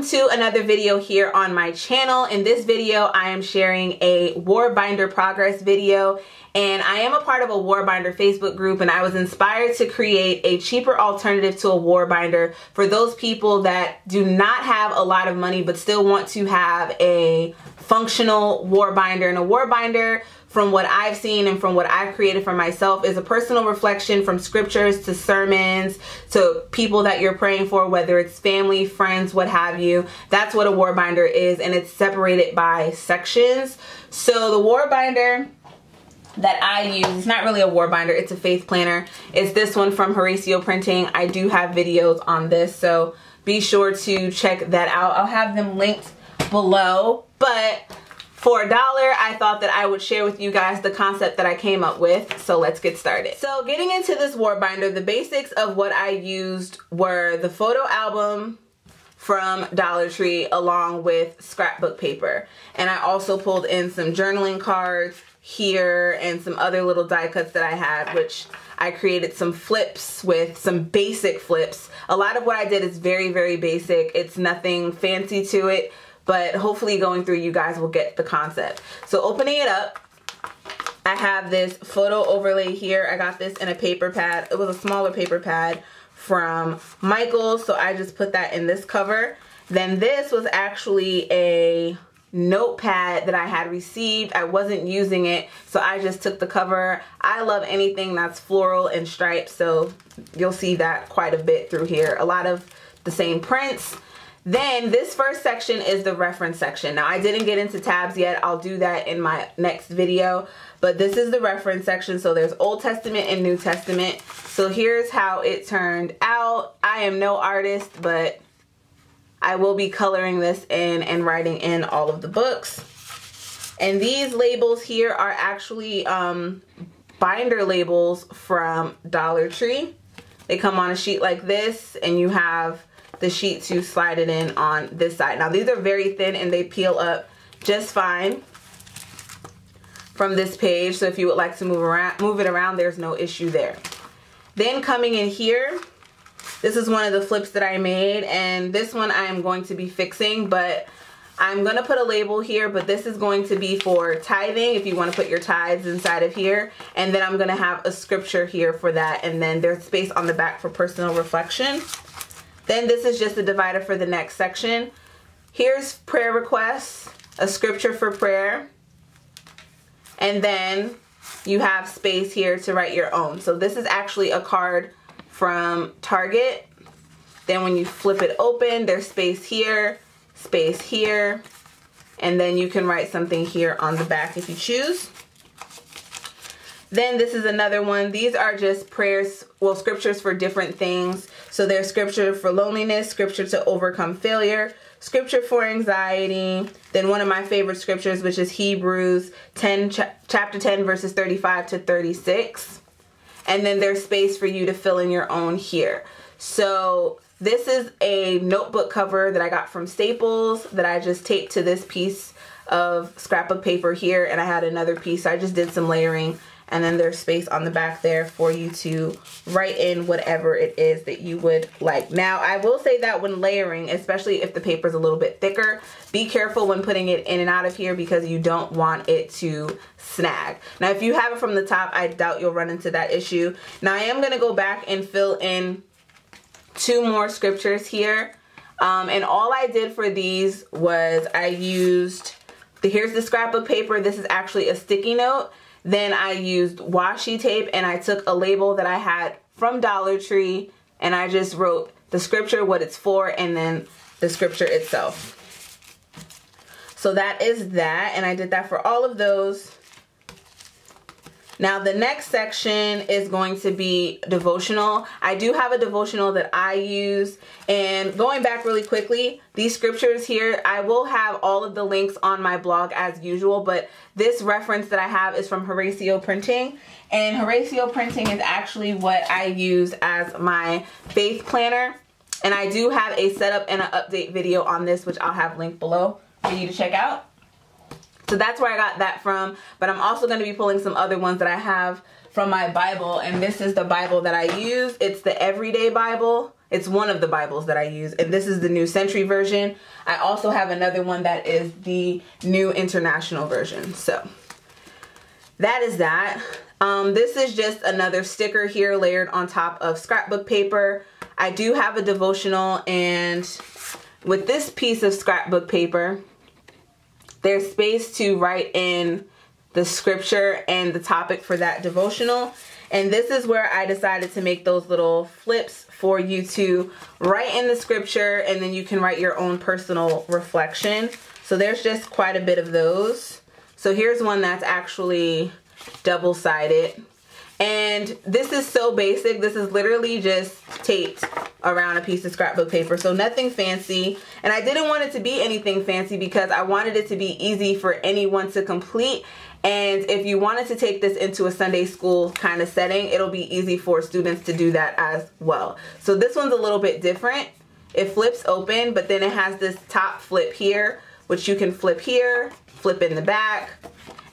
welcome to another video here on my channel. In this video, I am sharing a war binder progress video and I am a part of a war binder Facebook group and I was inspired to create a cheaper alternative to a war binder for those people that do not have a lot of money but still want to have a functional war binder and a war binder from what I've seen and from what I've created for myself is a personal reflection from scriptures to sermons to people that you're praying for, whether it's family, friends, what have you. That's what a war binder is, and it's separated by sections. So the war binder that I use, it's not really a war binder, it's a faith planner. It's this one from Horacio Printing. I do have videos on this, so be sure to check that out. I'll have them linked below, but for a dollar, I thought that I would share with you guys the concept that I came up with. So let's get started. So getting into this war binder, the basics of what I used were the photo album from Dollar Tree along with scrapbook paper. And I also pulled in some journaling cards here and some other little die cuts that I had, which I created some flips with some basic flips. A lot of what I did is very, very basic. It's nothing fancy to it but hopefully going through you guys will get the concept. So opening it up, I have this photo overlay here. I got this in a paper pad. It was a smaller paper pad from Michaels, so I just put that in this cover. Then this was actually a notepad that I had received. I wasn't using it, so I just took the cover. I love anything that's floral and striped, so you'll see that quite a bit through here. A lot of the same prints, then this first section is the reference section. Now I didn't get into tabs yet. I'll do that in my next video. But this is the reference section. So there's Old Testament and New Testament. So here's how it turned out. I am no artist, but I will be coloring this in and writing in all of the books. And these labels here are actually um, binder labels from Dollar Tree. They come on a sheet like this and you have the sheet to slide it in on this side. Now these are very thin and they peel up just fine from this page. So if you would like to move around, move it around, there's no issue there. Then coming in here, this is one of the flips that I made and this one I am going to be fixing, but I'm going to put a label here, but this is going to be for tithing if you want to put your tithes inside of here. And then I'm going to have a scripture here for that. And then there's space on the back for personal reflection. Then this is just a divider for the next section. Here's prayer requests, a scripture for prayer, and then you have space here to write your own. So this is actually a card from Target. Then when you flip it open, there's space here, space here, and then you can write something here on the back if you choose. Then this is another one. These are just prayers, well, scriptures for different things. So there's scripture for loneliness, scripture to overcome failure, scripture for anxiety. Then one of my favorite scriptures, which is Hebrews 10, ch chapter 10, verses 35 to 36. And then there's space for you to fill in your own here. So this is a notebook cover that I got from Staples that I just taped to this piece of scrapbook paper here. And I had another piece. So I just did some layering and then there's space on the back there for you to write in whatever it is that you would like. Now, I will say that when layering, especially if the paper is a little bit thicker, be careful when putting it in and out of here because you don't want it to snag. Now, if you have it from the top, I doubt you'll run into that issue. Now, I am going to go back and fill in two more scriptures here. Um, and all I did for these was I used, the, here's the scrapbook paper. This is actually a sticky note. Then I used washi tape and I took a label that I had from Dollar Tree and I just wrote the scripture, what it's for, and then the scripture itself. So that is that, and I did that for all of those. Now the next section is going to be devotional. I do have a devotional that I use and going back really quickly, these scriptures here, I will have all of the links on my blog as usual, but this reference that I have is from Horacio Printing and Horacio Printing is actually what I use as my faith planner. And I do have a setup and an update video on this, which I'll have linked below for you to check out. So that's where I got that from. But I'm also going to be pulling some other ones that I have from my Bible. And this is the Bible that I use. It's the Everyday Bible. It's one of the Bibles that I use, and this is the New Century Version. I also have another one that is the New International Version. So that is that. Um, this is just another sticker here layered on top of scrapbook paper. I do have a devotional and with this piece of scrapbook paper, there's space to write in the scripture and the topic for that devotional. And this is where I decided to make those little flips for you to write in the scripture and then you can write your own personal reflection. So there's just quite a bit of those. So here's one that's actually double-sided. And this is so basic. This is literally just taped around a piece of scrapbook paper. So nothing fancy. And I didn't want it to be anything fancy because I wanted it to be easy for anyone to complete. And if you wanted to take this into a Sunday school kind of setting, it'll be easy for students to do that as well. So this one's a little bit different. It flips open, but then it has this top flip here, which you can flip here, flip in the back,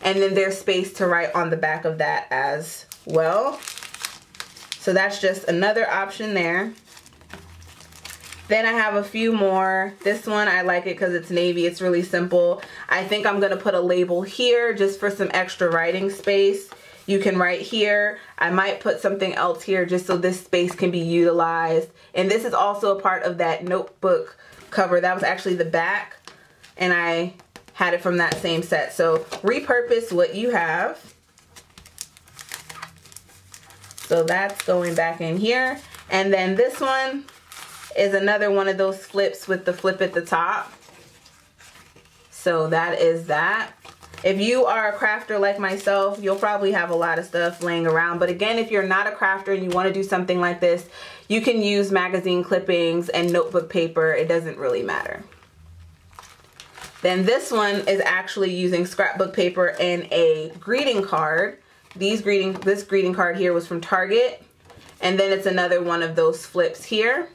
and then there's space to write on the back of that as well. So that's just another option there. Then I have a few more. This one, I like it because it's navy. It's really simple. I think I'm going to put a label here just for some extra writing space. You can write here. I might put something else here just so this space can be utilized. And this is also a part of that notebook cover. That was actually the back. And I had it from that same set. So repurpose what you have. So that's going back in here. And then this one is another one of those flips with the flip at the top. So that is that. If you are a crafter like myself, you'll probably have a lot of stuff laying around. But again, if you're not a crafter and you want to do something like this, you can use magazine clippings and notebook paper. It doesn't really matter. Then this one is actually using scrapbook paper and a greeting card. These greeting, this greeting card here was from Target. And then it's another one of those flips here.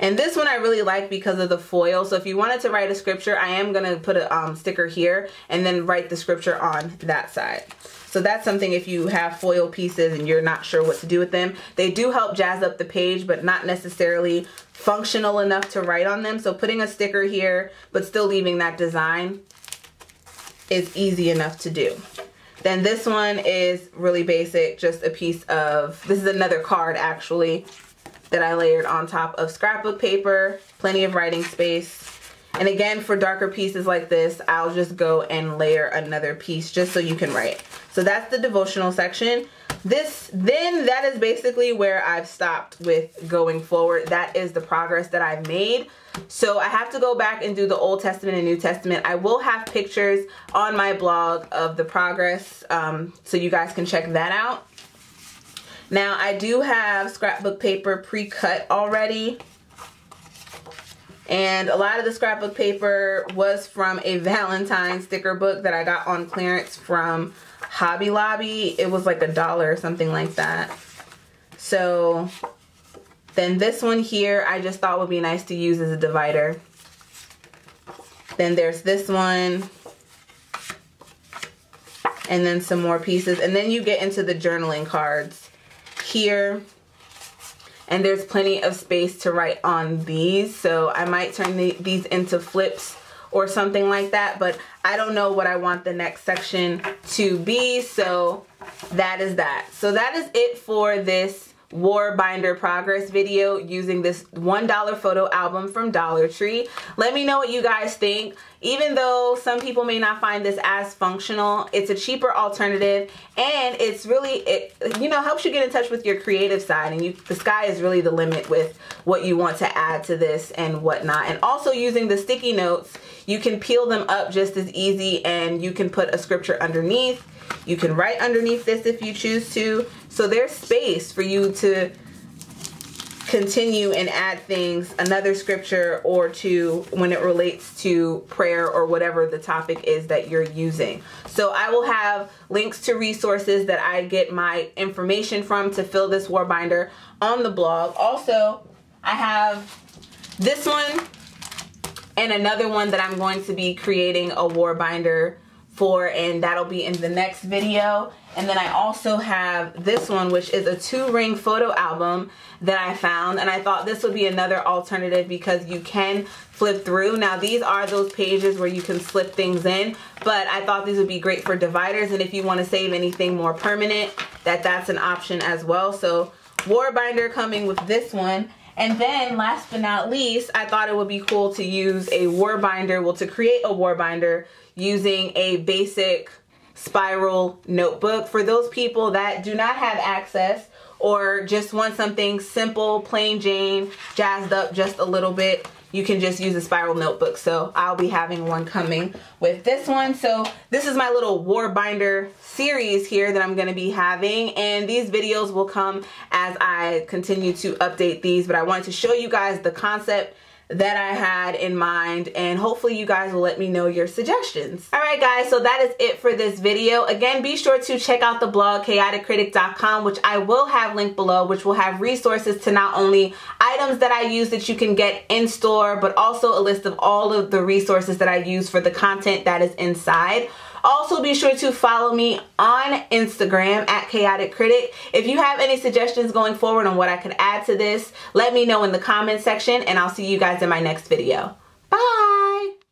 And this one I really like because of the foil. So if you wanted to write a scripture, I am going to put a um, sticker here and then write the scripture on that side. So that's something if you have foil pieces and you're not sure what to do with them. They do help jazz up the page, but not necessarily functional enough to write on them. So putting a sticker here, but still leaving that design is easy enough to do. Then this one is really basic, just a piece of, this is another card actually, that I layered on top of scrapbook paper, plenty of writing space. And again, for darker pieces like this, I'll just go and layer another piece just so you can write. So that's the devotional section. This, then that is basically where I've stopped with going forward. That is the progress that I've made. So I have to go back and do the Old Testament and New Testament. I will have pictures on my blog of the progress um, so you guys can check that out. Now I do have scrapbook paper pre-cut already. And a lot of the scrapbook paper was from a Valentine sticker book that I got on clearance from Hobby Lobby. It was like a dollar or something like that. So then this one here, I just thought would be nice to use as a divider. Then there's this one. And then some more pieces. And then you get into the journaling cards here. And there's plenty of space to write on these. So I might turn the, these into flips or something like that. But I don't know what I want the next section to be. So that is that. So that is it for this war binder progress video using this $1 photo album from Dollar Tree. Let me know what you guys think. Even though some people may not find this as functional, it's a cheaper alternative and it's really, it you know, helps you get in touch with your creative side and you, the sky is really the limit with what you want to add to this and whatnot. And also using the sticky notes, you can peel them up just as easy and you can put a scripture underneath you can write underneath this if you choose to. So there's space for you to continue and add things, another scripture or two when it relates to prayer or whatever the topic is that you're using. So I will have links to resources that I get my information from to fill this war binder on the blog. Also, I have this one and another one that I'm going to be creating a war binder for and that'll be in the next video. And then I also have this one which is a two ring photo album that I found and I thought this would be another alternative because you can flip through. Now these are those pages where you can slip things in but I thought these would be great for dividers and if you want to save anything more permanent that that's an option as well. So war binder coming with this one and then last but not least, I thought it would be cool to use a war binder, well to create a war binder using a basic spiral notebook for those people that do not have access or just want something simple, plain Jane, jazzed up just a little bit you can just use a spiral notebook. So I'll be having one coming with this one. So this is my little war binder series here that I'm going to be having and these videos will come as I continue to update these but I wanted to show you guys the concept that I had in mind and hopefully you guys will let me know your suggestions. Alright guys, so that is it for this video. Again, be sure to check out the blog chaoticcritic.com which I will have linked below which will have resources to not only items that I use that you can get in store but also a list of all of the resources that I use for the content that is inside. Also, be sure to follow me on Instagram at Chaotic Critic. If you have any suggestions going forward on what I could add to this, let me know in the comment section and I'll see you guys in my next video. Bye!